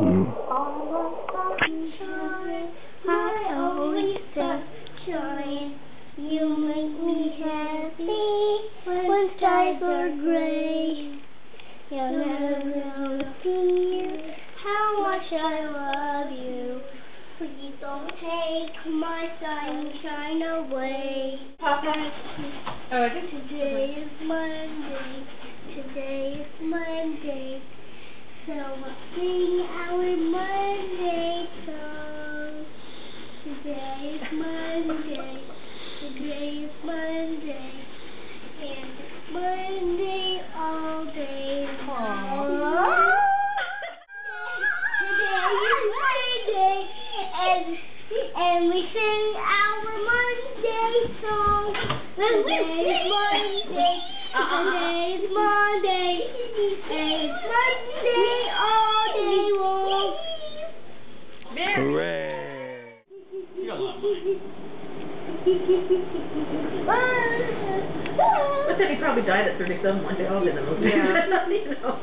All But then he probably died at 37 one day. I'll get him. Yeah. you know.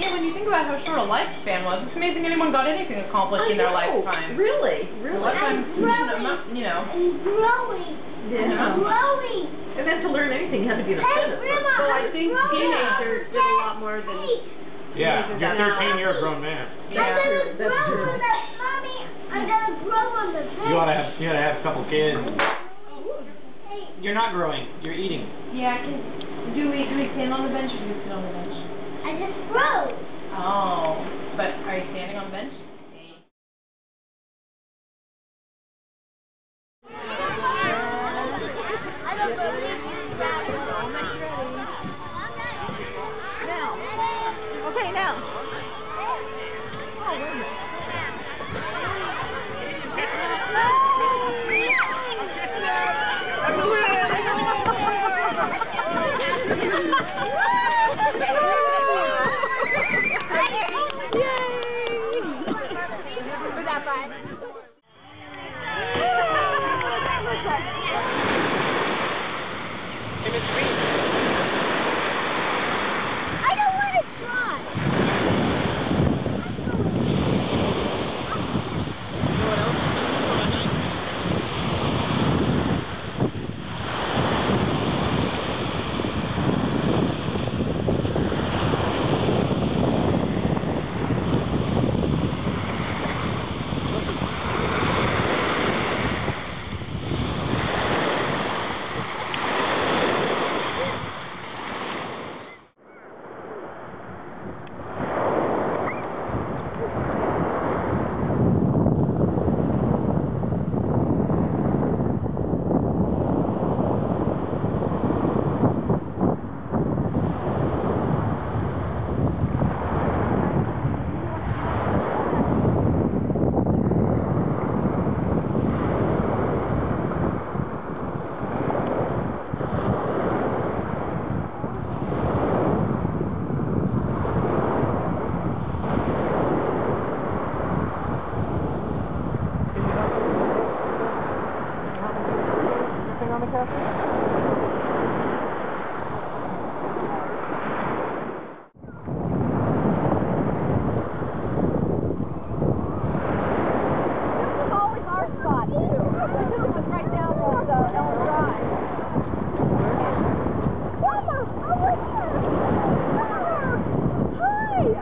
Yeah, when you think about how short a lifespan was, it's amazing anyone got anything accomplished I in their know. lifetime. Really, really. lifetime, I'm you growing. know, you know. I'm growing. Yeah. Growing. And then to learn anything, you had to be an Hey, apprentice. Grandma. So I I'm think teenagers did a lot more than. Yeah, you're 13, not- you're a grown man. I'm Yeah. That's true. On the mommy. I'm gonna grow on the You ought to have, you ought to have a couple kids. You're not growing, you're eating. Yeah, I can, do we do we stand on the bench or do we sit on the bench? I just froze. Oh, but are you standing on the bench? Thank you.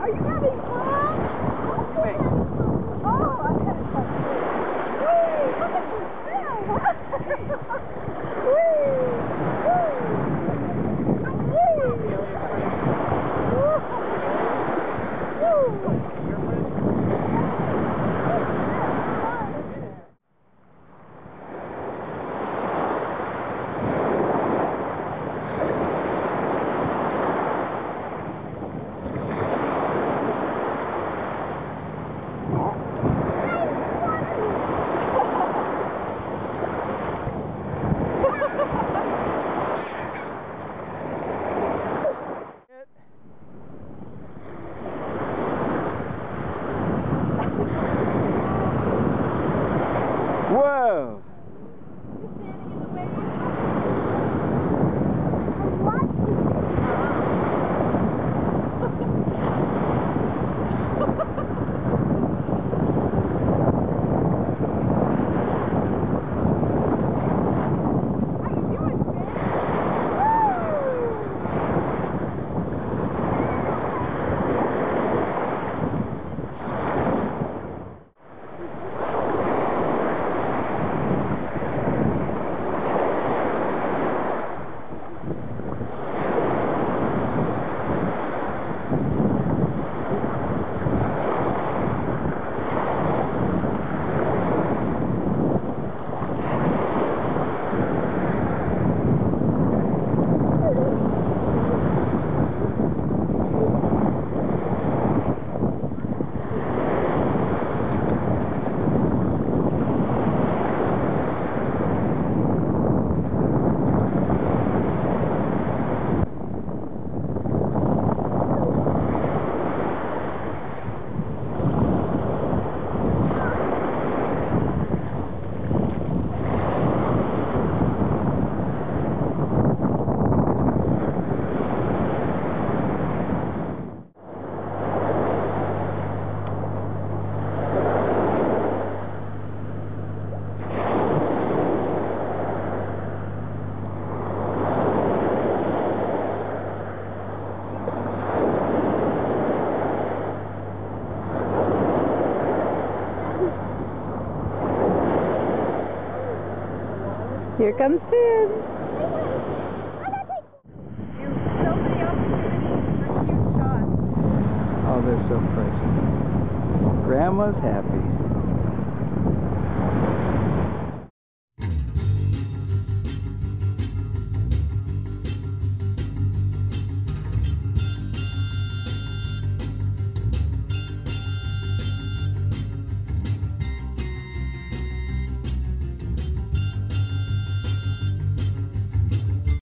Are you having fun? Here comes Finn. Oh, they're so precious. Grandma's happy.